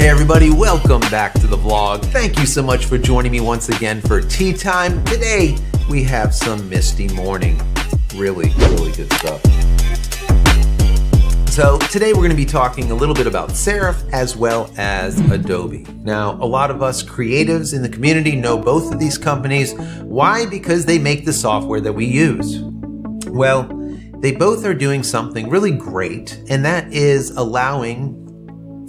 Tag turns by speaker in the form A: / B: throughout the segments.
A: Hey everybody, welcome back to the vlog. Thank you so much for joining me once again for tea time. Today we have some misty morning. Really, really good stuff. So today we're going to be talking a little bit about Serif as well as Adobe. Now, a lot of us creatives in the community know both of these companies. Why? Because they make the software that we use. Well, they both are doing something really great, and that is allowing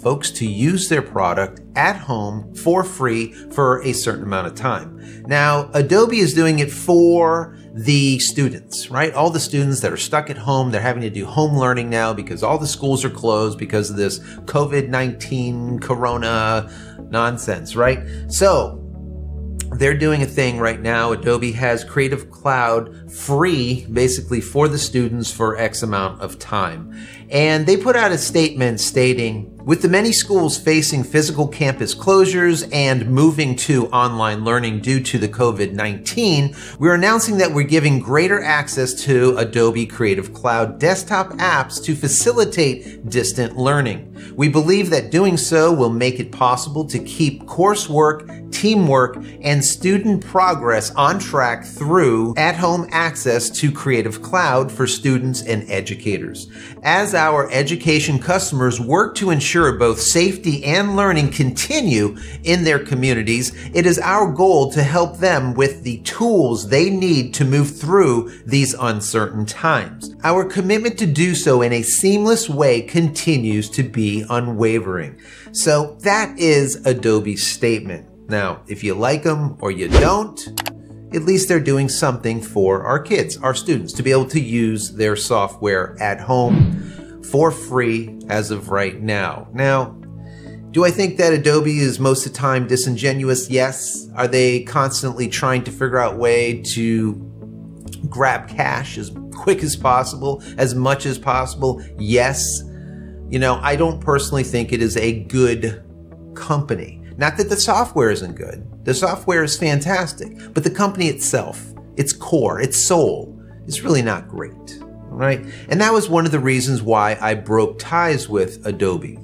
A: folks to use their product at home for free for a certain amount of time. Now, Adobe is doing it for the students, right? All the students that are stuck at home, they're having to do home learning now because all the schools are closed because of this COVID-19 corona nonsense, right? So, they're doing a thing right now. Adobe has Creative Cloud free, basically for the students for X amount of time. And they put out a statement stating, with the many schools facing physical campus closures and moving to online learning due to the COVID-19, we're announcing that we're giving greater access to Adobe Creative Cloud desktop apps to facilitate distant learning. We believe that doing so will make it possible to keep coursework, teamwork, and student progress on track through at-home access to Creative Cloud for students and educators. As our education customers work to ensure both safety and learning continue in their communities, it is our goal to help them with the tools they need to move through these uncertain times. Our commitment to do so in a seamless way continues to be unwavering. So that is Adobe's statement. Now, if you like them or you don't, at least they're doing something for our kids, our students, to be able to use their software at home for free as of right now. Now, do I think that Adobe is most of the time disingenuous? Yes. Are they constantly trying to figure out a way to grab cash as quick as possible, as much as possible? Yes. You know, I don't personally think it is a good company. Not that the software isn't good. The software is fantastic, but the company itself, its core, its soul, is really not great, right? And that was one of the reasons why I broke ties with Adobe.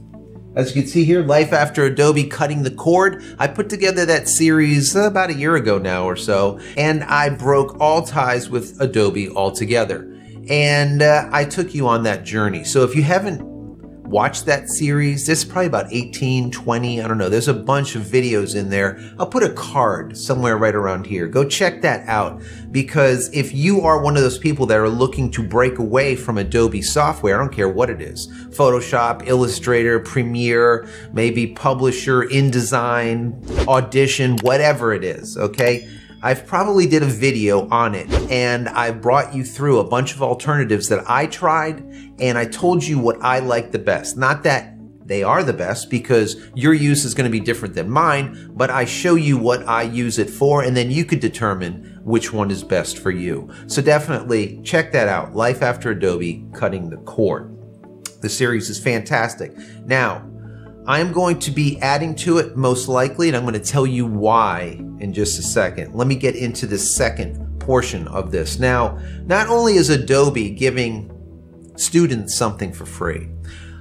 A: As you can see here, Life After Adobe Cutting the Cord. I put together that series about a year ago now or so, and I broke all ties with Adobe altogether. And uh, I took you on that journey. So if you haven't watch that series. There's probably about 18, 20, I don't know. There's a bunch of videos in there. I'll put a card somewhere right around here. Go check that out because if you are one of those people that are looking to break away from Adobe software, I don't care what it is, Photoshop, Illustrator, Premiere, maybe Publisher, InDesign, Audition, whatever it is, okay? I've probably did a video on it and I brought you through a bunch of alternatives that I tried and I told you what I like the best. Not that they are the best because your use is going to be different than mine, but I show you what I use it for and then you could determine which one is best for you. So definitely check that out. Life After Adobe, Cutting the Cord. The series is fantastic. Now, I'm going to be adding to it most likely, and I'm going to tell you why in just a second. Let me get into the second portion of this. Now, not only is Adobe giving students something for free,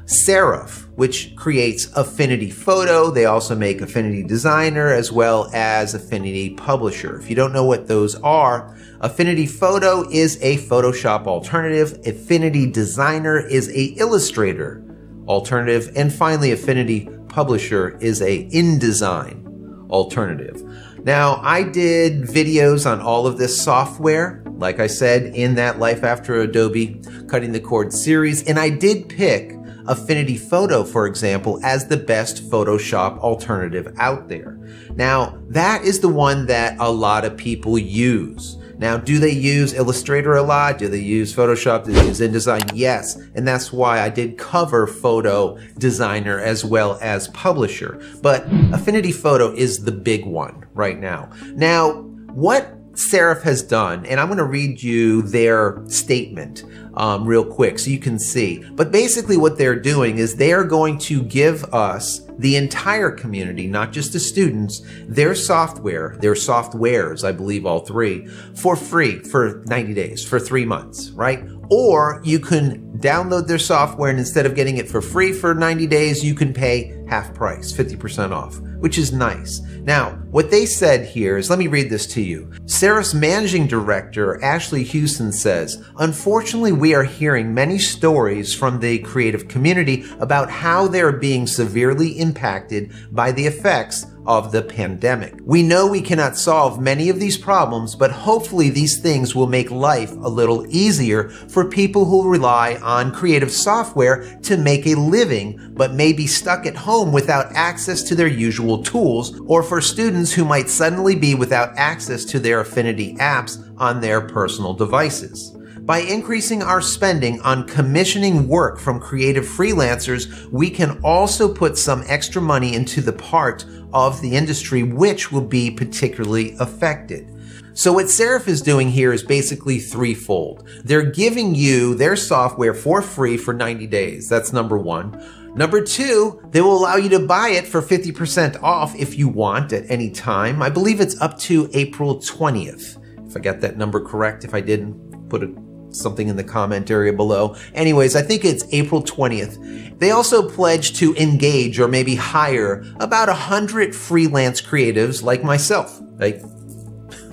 A: Serif, which creates Affinity Photo, they also make Affinity Designer as well as Affinity Publisher. If you don't know what those are, Affinity Photo is a Photoshop alternative, Affinity Designer is a Illustrator alternative. And finally, Affinity Publisher is a InDesign alternative. Now, I did videos on all of this software, like I said, in that Life After Adobe Cutting the Cord series, and I did pick Affinity Photo, for example, as the best Photoshop alternative out there. Now, that is the one that a lot of people use. Now, do they use Illustrator a lot? Do they use Photoshop? Do they use InDesign? Yes. And that's why I did cover Photo Designer as well as Publisher. But Affinity Photo is the big one right now. Now, what Serif has done, and I'm going to read you their statement um, real quick so you can see. But basically, what they're doing is they are going to give us the entire community, not just the students, their software, their softwares, I believe all three, for free for 90 days, for three months, right? Or you can download their software and instead of getting it for free for 90 days, you can pay half price, 50% off, which is nice. Now, what they said here is, let me read this to you. Serif's managing director, Ashley Hewson says, unfortunately, we are hearing many stories from the creative community about how they're being severely impacted by the effects of the pandemic. We know we cannot solve many of these problems, but hopefully these things will make life a little easier for people who rely on creative software to make a living, but may be stuck at home without access to their usual tools, or for students who might suddenly be without access to their Affinity apps on their personal devices. By increasing our spending on commissioning work from creative freelancers, we can also put some extra money into the part of the industry which will be particularly affected. So what Serif is doing here is basically threefold. They're giving you their software for free for 90 days. That's number one. Number two, they will allow you to buy it for 50% off if you want at any time. I believe it's up to April 20th. If I got that number correct, if I didn't, put it something in the comment area below. Anyways, I think it's April 20th. They also pledge to engage or maybe hire about a hundred freelance creatives like myself. Like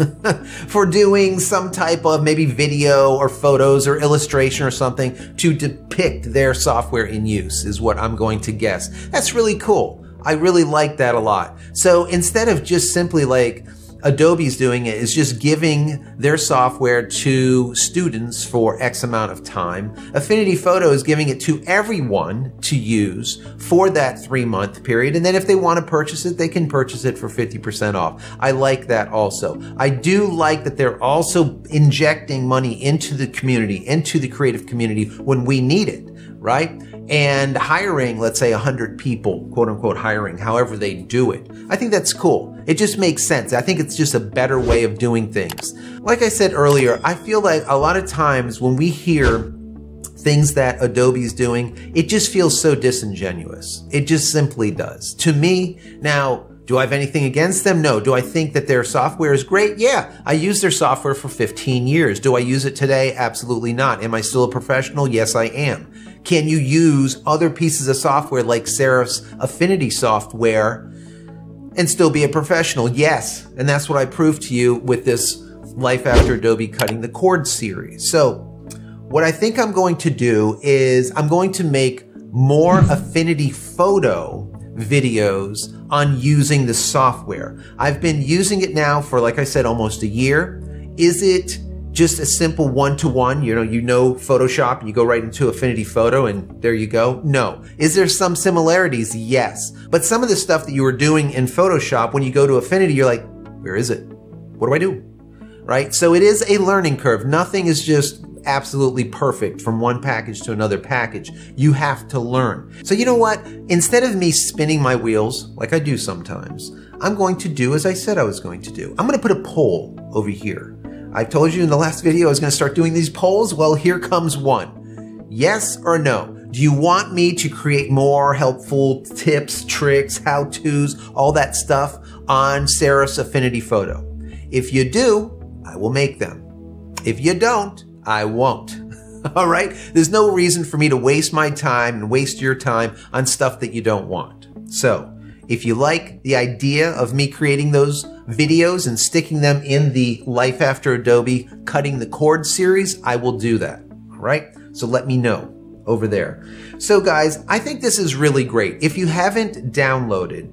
A: for doing some type of maybe video or photos or illustration or something to depict their software in use is what I'm going to guess. That's really cool. I really like that a lot. So instead of just simply like Adobe's doing it is just giving their software to students for X amount of time. Affinity Photo is giving it to everyone to use for that three month period. And then if they want to purchase it, they can purchase it for 50% off. I like that also. I do like that they're also injecting money into the community, into the creative community when we need it, right? And hiring, let's say 100 people, quote unquote hiring, however they do it. I think that's cool. It just makes sense. I think it's just a better way of doing things. Like I said earlier, I feel like a lot of times when we hear things that Adobe's doing, it just feels so disingenuous. It just simply does. To me, now, do I have anything against them? No. Do I think that their software is great? Yeah. I used their software for 15 years. Do I use it today? Absolutely not. Am I still a professional? Yes, I am. Can you use other pieces of software like Serif's Affinity software and still be a professional? Yes. And that's what I proved to you with this Life After Adobe Cutting the Cord series. So what I think I'm going to do is I'm going to make more Affinity photo videos on using the software. I've been using it now for, like I said, almost a year. Is it just a simple one-to-one, you know, you know Photoshop you go right into Affinity Photo and there you go? No. Is there some similarities? Yes. But some of the stuff that you were doing in Photoshop, when you go to Affinity, you're like, where is it? What do I do? Right? So it is a learning curve. Nothing is just absolutely perfect from one package to another package. You have to learn. So you know what? Instead of me spinning my wheels, like I do sometimes, I'm going to do as I said I was going to do. I'm going to put a poll over here. I told you in the last video I was going to start doing these polls. Well, here comes one. Yes or no? Do you want me to create more helpful tips, tricks, how-tos, all that stuff on Serif's Affinity Photo? If you do, I will make them. If you don't, I won't. All right? There's no reason for me to waste my time and waste your time on stuff that you don't want. So, if you like the idea of me creating those videos and sticking them in the Life After Adobe Cutting the Cord series, I will do that. All right? So let me know over there. So guys, I think this is really great. If you haven't downloaded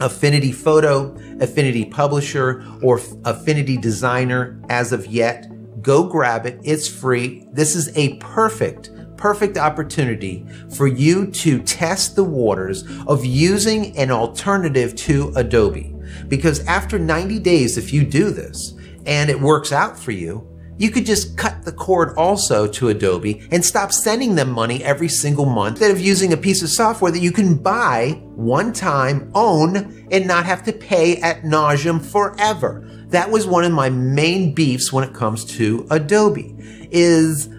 A: Affinity Photo, Affinity Publisher, or Affinity Designer as of yet, go grab it. It's free. This is a perfect perfect opportunity for you to test the waters of using an alternative to Adobe. Because after 90 days, if you do this and it works out for you, you could just cut the cord also to Adobe and stop sending them money every single month instead of using a piece of software that you can buy one time, own, and not have to pay at nauseum forever. that was one of my main beefs when it comes to Adobe is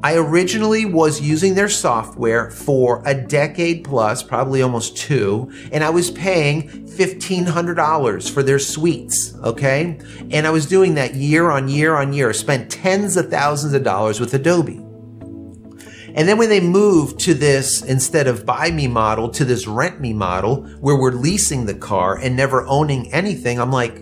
A: I originally was using their software for a decade plus, probably almost two, and I was paying $1,500 for their suites, okay? And I was doing that year on year on year, spent tens of thousands of dollars with Adobe. And then when they moved to this, instead of buy me model, to this rent me model, where we're leasing the car and never owning anything, I'm like,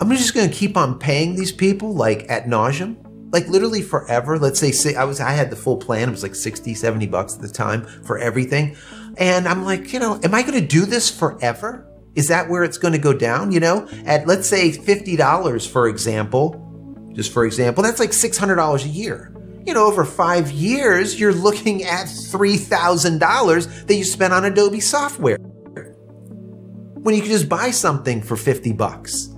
A: I'm just to keep on paying these people like at nauseum, like literally forever. Let's say, say I was, I had the full plan. It was like 60, 70 bucks at the time for everything. And I'm like, you know, am I going to do this forever? Is that where it's going to go down? You know, at let's say $50, for example, just for example, that's like $600 a year. You know, over five years, you're looking at $3,000 that you spent on Adobe software. When you could just buy something for 50 bucks.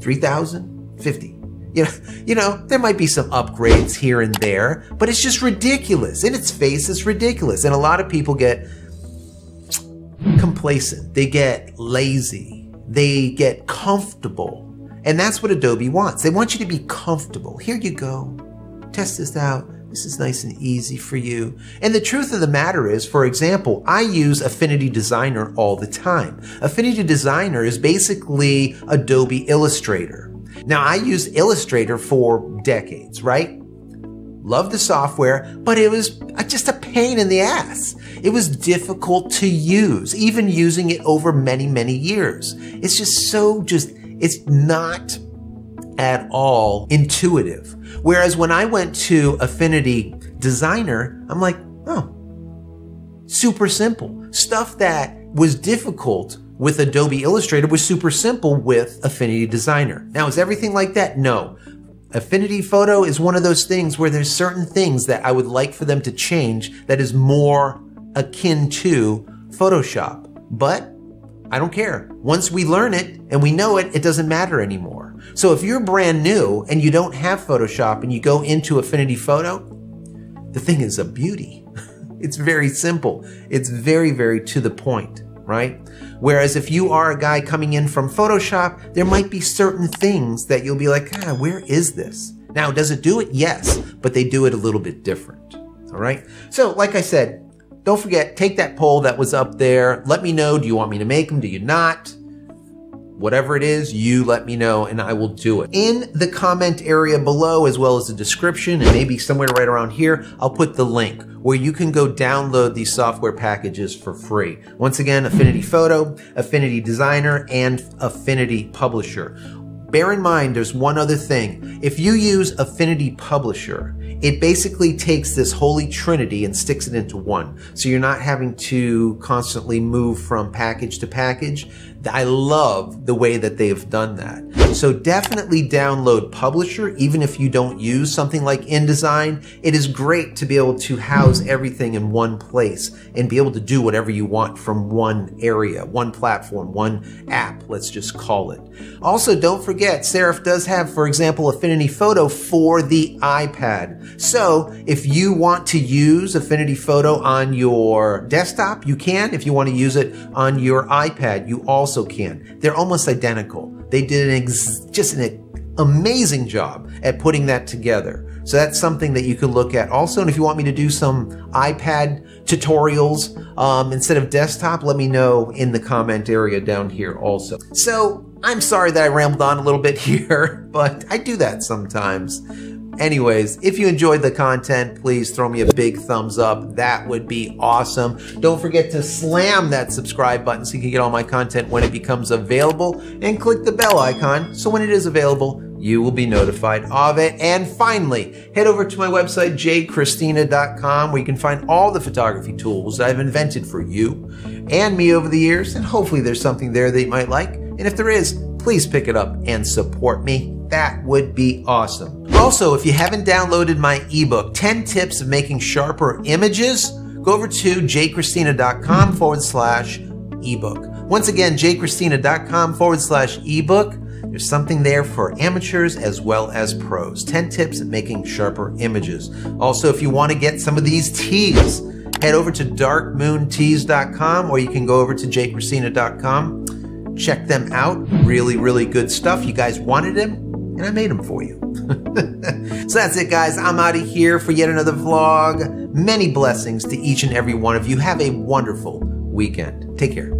A: 3,000, 50. You know, you know, there might be some upgrades here and there, but it's just ridiculous. In its face, it's ridiculous. And a lot of people get complacent. They get lazy. They get comfortable. And that's what Adobe wants. They want you to be comfortable. Here you go. Test this out. This is nice and easy for you. And the truth of the matter is, for example, I use Affinity Designer all the time. Affinity Designer is basically Adobe Illustrator. Now, I used Illustrator for decades, right? Love the software, but it was uh, just a pain in the ass. It was difficult to use, even using it over many, many years. It's just so just, it's not at all intuitive. Whereas when I went to Affinity Designer, I'm like, oh, super simple. Stuff that was difficult with Adobe Illustrator was super simple with Affinity Designer. Now, is everything like that? No. Affinity Photo is one of those things where there's certain things that I would like for them to change that is more akin to Photoshop. But I don't care. Once we learn it and we know it, it doesn't matter anymore. So if you're brand new and you don't have Photoshop and you go into Affinity Photo, the thing is a beauty. it's very simple. It's very, very to the point, right? Whereas if you are a guy coming in from Photoshop, there might be certain things that you'll be like, ah, where is this? Now, does it do it? Yes, but they do it a little bit different. All right. So, like I said, don't forget, take that poll that was up there. Let me know. Do you want me to make them? Do you not? Whatever it is, you let me know and I will do it. In the comment area below, as well as the description, and maybe somewhere right around here, I'll put the link where you can go download these software packages for free. Once again, Affinity Photo, Affinity Designer, and Affinity Publisher. Bear in mind, there's one other thing. If you use Affinity Publisher, it basically takes this holy trinity and sticks it into one. So you're not having to constantly move from package to package. I love the way that they've done that. So definitely download Publisher, even if you don't use something like InDesign. It is great to be able to house everything in one place and be able to do whatever you want from one area, one platform, one app, let's just call it. Also, don't forget, Serif does have, for example, Affinity Photo for the iPad. So if you want to use Affinity Photo on your desktop, you can. If you want to use it on your iPad, you also can. They're almost identical. They did an just an amazing job at putting that together. So that's something that you can look at also. And if you want me to do some iPad tutorials um, instead of desktop, let me know in the comment area down here also. So I'm sorry that I rambled on a little bit here, but I do that sometimes. Anyways, if you enjoyed the content, please throw me a big thumbs up. That would be awesome. Don't forget to slam that subscribe button so you can get all my content when it becomes available and click the bell icon so when it is available, you will be notified of it. And finally, head over to my website, jcristina.com, where you can find all the photography tools I've invented for you and me over the years. And hopefully there's something there that you might like. And if there is, please pick it up and support me. That would be awesome. Also, if you haven't downloaded my ebook, 10 Tips of Making Sharper Images, go over to jcristina.com forward slash ebook. Once again, jcristina.com forward slash ebook. There's something there for amateurs as well as pros. 10 tips of making sharper images. Also, if you want to get some of these teas, head over to darkmoonteas.com or you can go over to jcristina.com check them out. Really, really good stuff. You guys wanted them, and I made them for you. so that's it, guys. I'm out of here for yet another vlog. Many blessings to each and every one of you. Have a wonderful weekend. Take care.